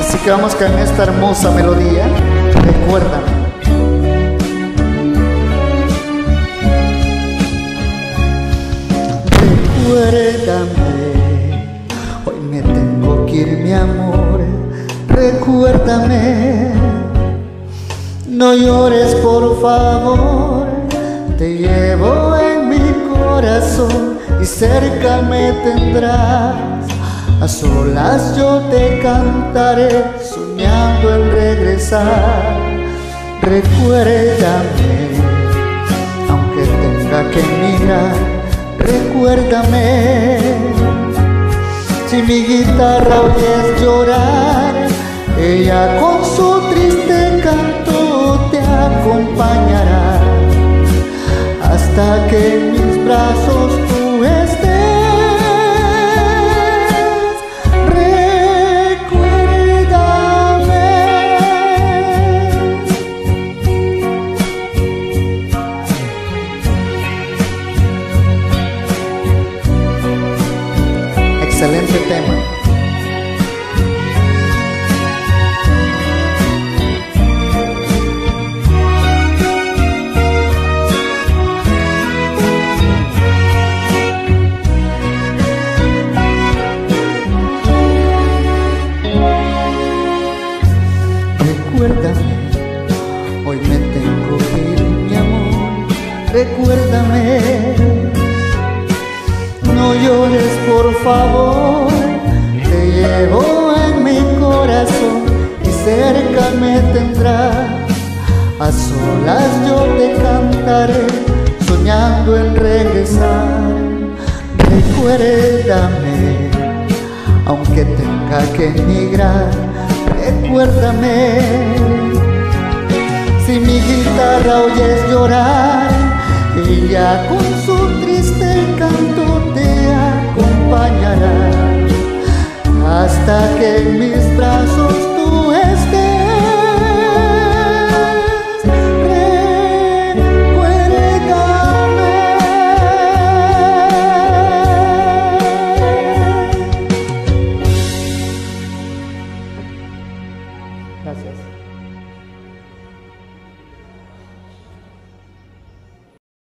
Así que vamos con esta hermosa melodía. Recuérdame. Recuérdame, hoy me tengo que ir mi amor, recuérdame, no llores por favor, te llevo en mi corazón y cerca me tendrás, a solas yo te cantaré soñando en regresar, recuérdame, aunque tenga que mirar recuérdame si mi guitarra oyes llorar, ella con su triste canto te acompañará hasta que en mis brazos tú estés. Excelente tema. Recuérdame, hoy me tengo que ir, mi amor. Recuérdame no llores por favor, te llevo en mi corazón y cerca me tendrás. A solas yo te cantaré, soñando en regresar. Recuérdame, aunque tenga que emigrar, recuérdame. Si mi guitarra oyes llorar, ella con su hasta que mis